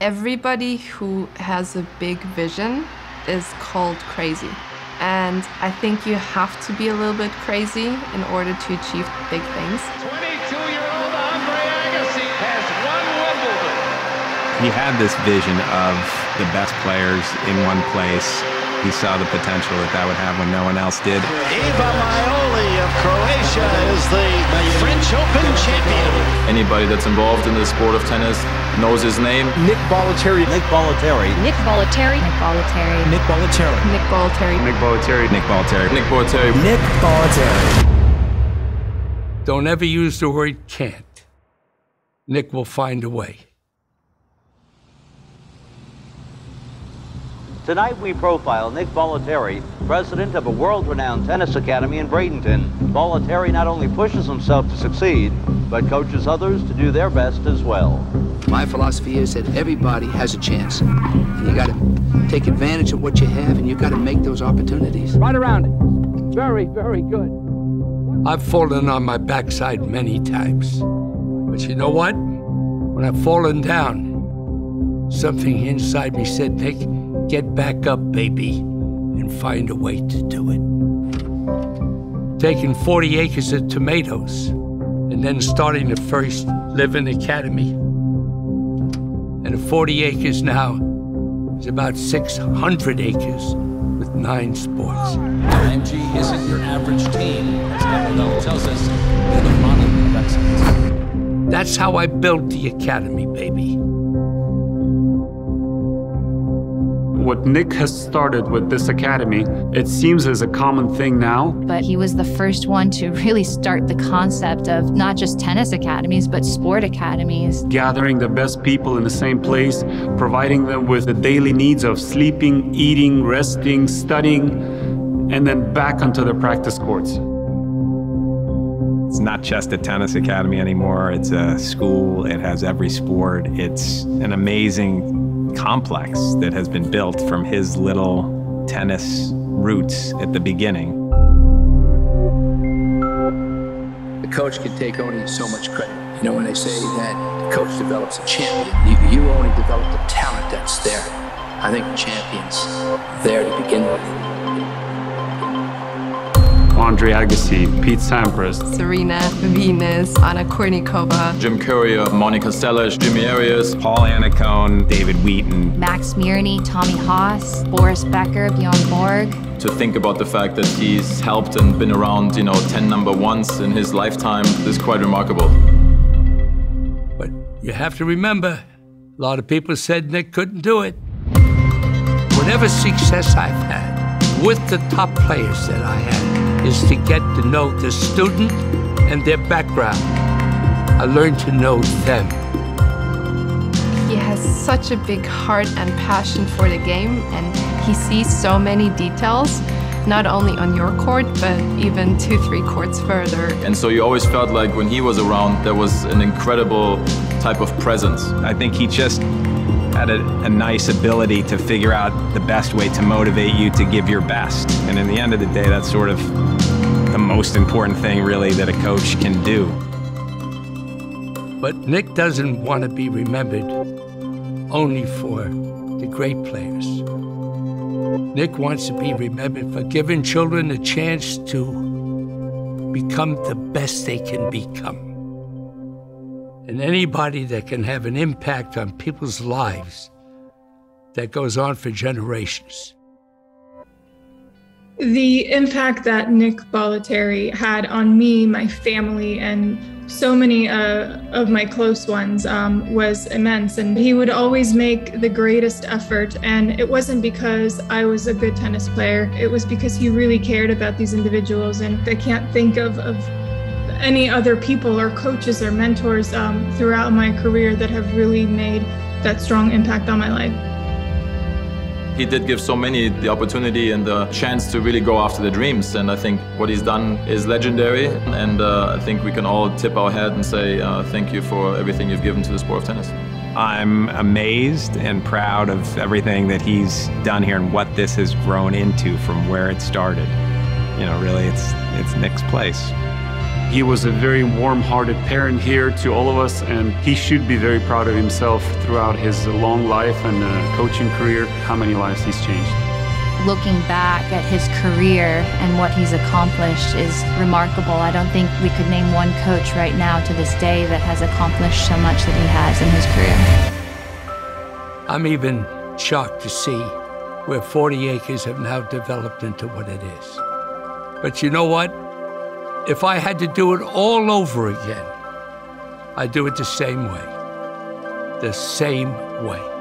Everybody who has a big vision is called crazy. And I think you have to be a little bit crazy in order to achieve big things. 22-year-old Andre Agassi has won Wimbledon. He had this vision of the best players in one place. He saw the potential that that would have when no one else did. Iva Majoli of Croatia is the French Open champion. Anybody that's involved in the sport of tennis knows his name. Nick Bollettieri. Nick Bollettieri. Nick Bollettieri. Nick Bollettieri. Nick Bollettieri. Nick Bollettieri. Nick Bollettieri. Nick Bollettieri. Nick Bollettieri. Nick Bollettieri. Don't ever use the word can't. Nick will find a way. Tonight we profile Nick Bollettieri, president of a world-renowned tennis academy in Bradenton. Bollettieri not only pushes himself to succeed, but coaches others to do their best as well. My philosophy is that everybody has a chance. And you got to take advantage of what you have, and you got to make those opportunities. Right around it. Very, very good. I've fallen on my backside many times. But you know what? When I've fallen down, something inside me said, Nick, get back up, baby, and find a way to do it. Taking 40 acres of tomatoes and then starting the first Living Academy. And the 40 acres now is about 600 acres with nine sports. IMG isn't your average team, as Kevin Bell tells us, they're the model of excellence. That's how I built the academy, baby. What Nick has started with this academy, it seems as a common thing now. But he was the first one to really start the concept of not just tennis academies, but sport academies. Gathering the best people in the same place, providing them with the daily needs of sleeping, eating, resting, studying, and then back onto the practice courts. It's not just a tennis academy anymore. It's a school. It has every sport. It's an amazing complex that has been built from his little tennis roots at the beginning. The coach can take only so much credit. You know, when they say that the coach develops a champion, you, you only develop the talent that's there. I think the champion's there to begin with. Andre Agassi, Pete Sampras, Serena, Venus, Anna Kournikova, Jim Courier, Monica Seles, Jimmy Arias, Paul Annacone, David Wheaton, Max Mirnyi, Tommy Haas, Boris Becker, Bjorn Borg. To think about the fact that he's helped and been around, you know, 10 number ones in his lifetime is quite remarkable. But you have to remember, a lot of people said Nick couldn't do it. Whatever success I've had with the top players that I had, is to get to know the student and their background. I learned to know them. He has such a big heart and passion for the game, and he sees so many details, not only on your court, but even two, three courts further. And so you always felt like when he was around, there was an incredible type of presence. I think he just had a, a, nice ability to figure out the best way to motivate you to give your best. And in the end of the day, that's sort of the most important thing, really, that a coach can do. But Nick doesn't want to be remembered only for the great players. Nick wants to be remembered for giving children a chance to become the best they can become. And anybody that can have an impact on people's lives that goes on for generations. The impact that Nick Bollettieri had on me, my family, and so many uh, of my close ones um, was immense. And he would always make the greatest effort. And it wasn't because I was a good tennis player, it was because he really cared about these individuals. And I can't think of, of any other people or coaches or mentors um, throughout my career that have really made that strong impact on my life. He did give so many the opportunity and the chance to really go after the dreams. And I think what he's done is legendary. And uh, I think we can all tip our head and say uh, thank you for everything you've given to the sport of tennis. I'm amazed and proud of everything that he's done here and what this has grown into from where it started. You know, really, it's, it's Nick's place. He was a very warm-hearted parent here to all of us, and he should be very proud of himself throughout his long life and uh, coaching career, how many lives he's changed. Looking back at his career and what he's accomplished is remarkable. I don't think we could name one coach right now to this day that has accomplished so much that he has in his career. I'm even shocked to see where 40 acres have now developed into what it is. But you know what? If I had to do it all over again, I'd do it the same way. The same way.